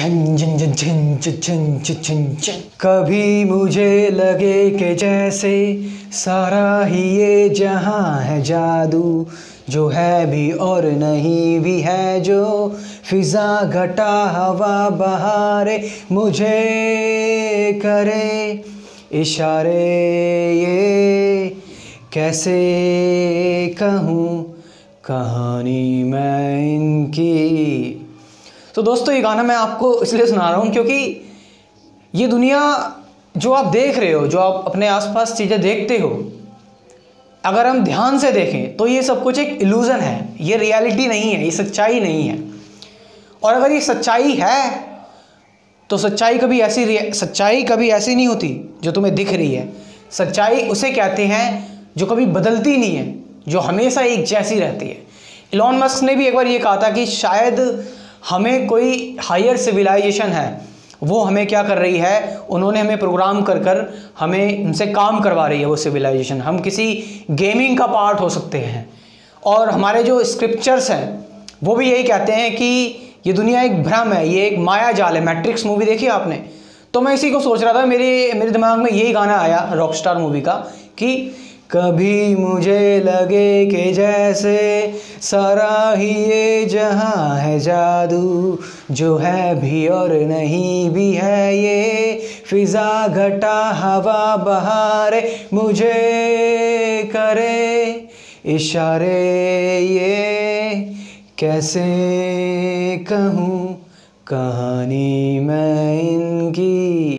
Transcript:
चन चन चन चन चन चन चन कभी मुझे लगे कि जैसे सारा ही ये जहाँ है जादू, जो है भी और नहीं भी है, जो फिजा घटा हवा बहारे मुझे करे इशारे ये। कैसे कहूँ कहानी मैं इनकी तो दोस्तों, ये गाना मैं आपको इसलिए सुना रहा हूँ क्योंकि ये दुनिया जो आप देख रहे हो, जो आप अपने आसपास चीज़ें देखते हो, अगर हम ध्यान से देखें तो ये सब कुछ एक इल्यूज़न है। ये रियलिटी नहीं है, ये सच्चाई नहीं है। और अगर ये सच्चाई है तो सच्चाई कभी ऐसी सच्चाई कभी ऐसी नहीं होती जो तुम्हें दिख रही है। सच्चाई उसे कहते हैं जो कभी बदलती नहीं है, जो हमेशा एक जैसी रहती है। इलॉन मस्क ने भी एक बार ये कहा था कि शायद हमें कोई हायर सिविलाइजेशन है, वो हमें क्या कर रही है? उन्होंने हमें प्रोग्राम कर कर हमें उनसे काम करवा रही है वो सिविलाइजेशन हम किसी गेमिंग का पार्ट हो सकते हैं। और हमारे जो स्क्रिप्चर्स हैं, वो भी यही कहते हैं कि ये दुनिया एक भ्रम है, ये एक माया जाल है। मैट्रिक्स मूवी देखी आपने? तो मैं इसी को सोच रहा था, मेरे मेरे दिमाग में यही गाना आया रॉक स्टार मूवी का, कि कभी मुझे लगे कि जैसे सारा ही ये जहाँ है जादू, जो है भी और नहीं भी है ये। फिज़ा घटा, हवा बहारे, मुझे करे इशारे ये। कैसे कहूँ कहानी मैं इनकी?